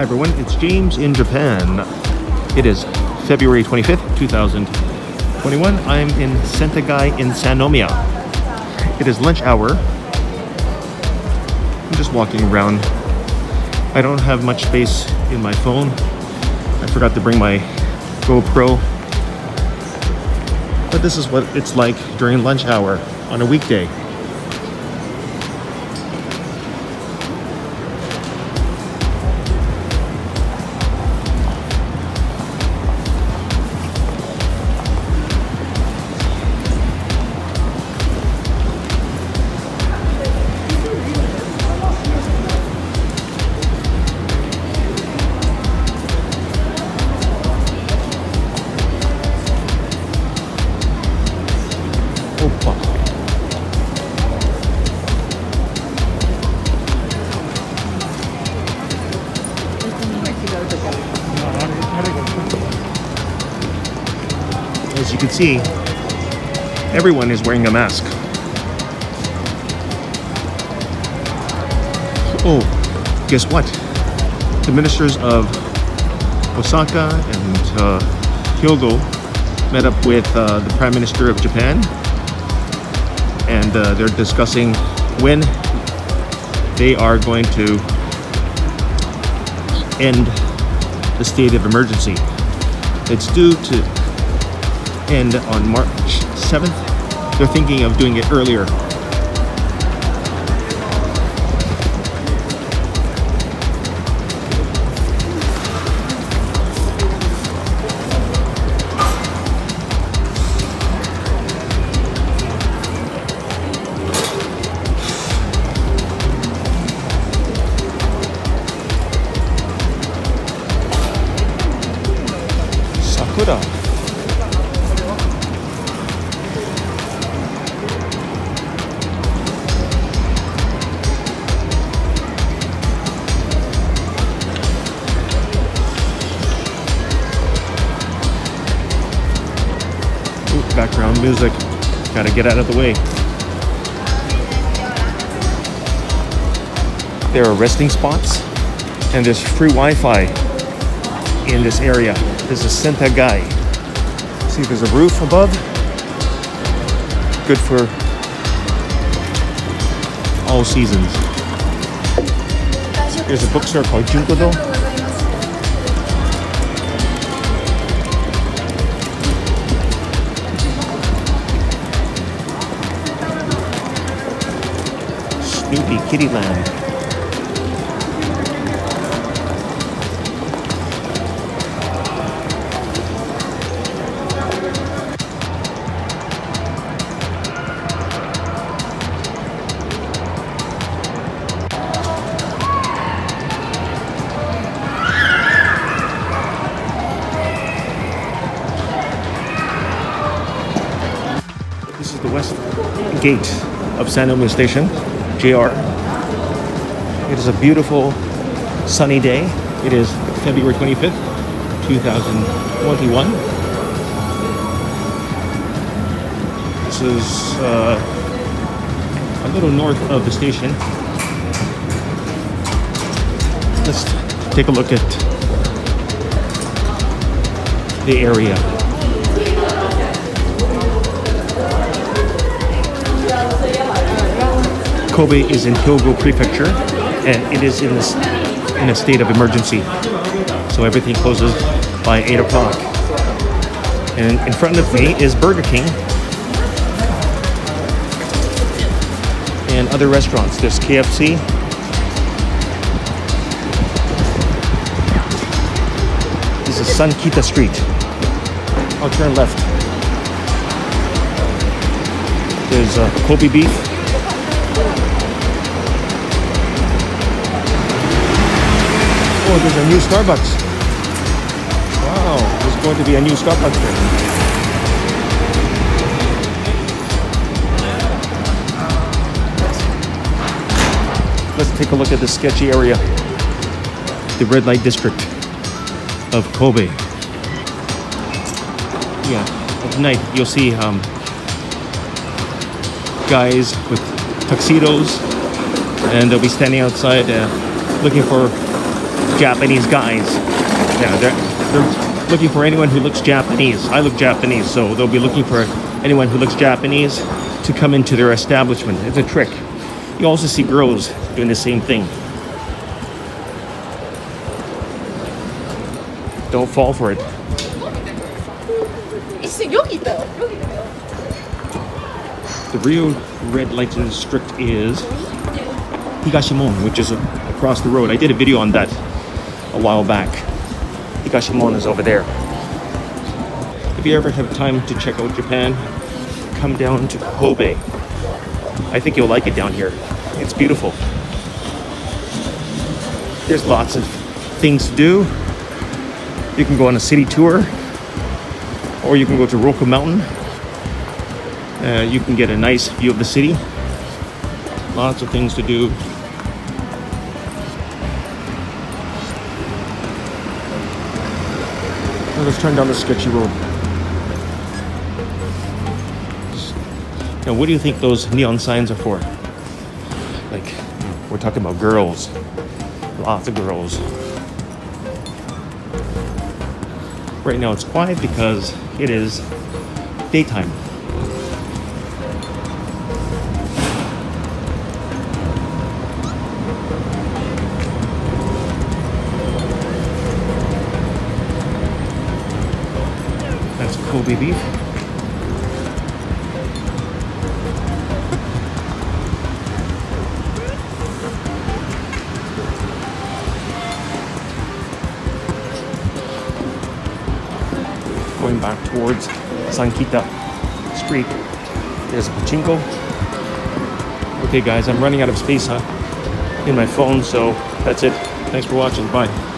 Hi everyone, it's James in Japan. It is February 25th, 2021. I'm in Sentagai in Sannomiya. It is lunch hour. I'm just walking around. I don't have much space in my phone. I forgot to bring my GoPro. But this is what it's like during lunch hour on a weekday. Can see, everyone is wearing a mask. Oh, guess what? The ministers of Osaka and uh, Hyogo met up with uh, the Prime Minister of Japan and uh, they're discussing when they are going to end the state of emergency. It's due to end on March 7th. They're thinking of doing it earlier. Music. Gotta get out of the way. There are resting spots and there's free Wi-Fi in this area. This is Sentagai. See, there's a roof above. Good for all seasons. There's a bookstore called Junkudo. Kittyland. This is the west gate of Sannomiya Station, JR. It is a beautiful sunny day. It is February 25th, 2021. This is uh, a little north of the station. Let's take a look at the area. Kobe is in Hyogo Prefecture, and it is in this in a state of emergency. So everything closes by eight o'clock. And in front of me is Burger King and other restaurants. There's KFC. This is Sankita Street. I'll turn left. There's uh, Kobe beef. Oh, there's a new Starbucks. Wow, there's going to be a new Starbucks there. Let's take a look at this sketchy area. The red light district of Kobe. Yeah, at night you'll see um, guys with tuxedos and they'll be standing outside uh, looking for Japanese guys. Yeah, they're, they're looking for anyone who looks Japanese. I look Japanese, so they'll be looking for anyone who looks Japanese to come into their establishment. It's a trick. You also see girls doing the same thing. Don't fall for it. The Rio Red Light District is Higashimon, which is across the road. I did a video on that a while back. Higashimon is over there. If you ever have time to check out Japan, come down to Kobe. I think you'll like it down here. It's beautiful. There's lots of things to do. You can go on a city tour, or you can go to Rokko Mountain. Uh, you can get a nice view of the city. Lots of things to do. Now let's turn down the sketchy road. Now, what do you think those neon signs are for? Like, we're talking about girls. Lots of girls. Right now it's quiet because it is daytime. Kobe beef. Going back towards Sankita Street. There's a pachinko. Okay, guys, I'm running out of space huh, in my phone, so that's it. Thanks for watching. Bye.